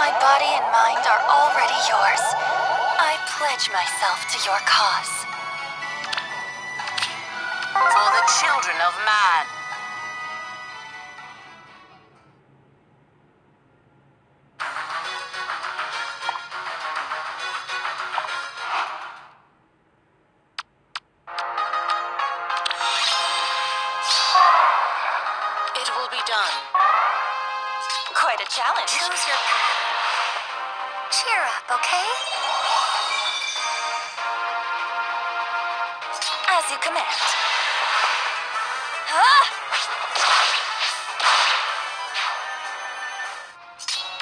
My body and mind are already yours. I pledge myself to your cause. For the children of man. It will be done. Quite a challenge. Choose your path. Cheer up, okay? As you command. Ah!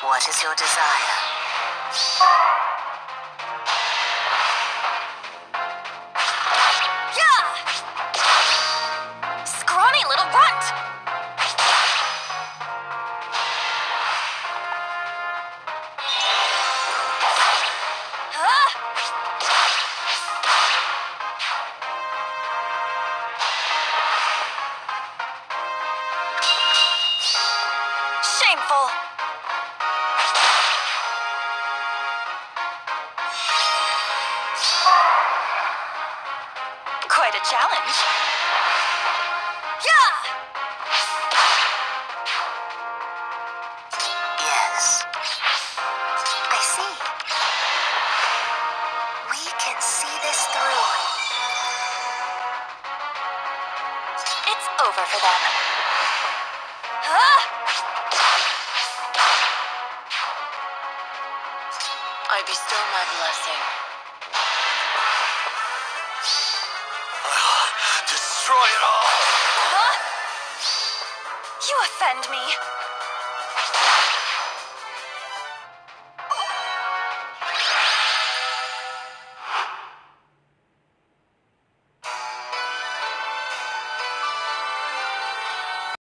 What is your desire? Quite a challenge. Yeah! Yes. I see. We can see this through. It's over for them. I bestow my blessing. Destroy it all! Huh? You offend me.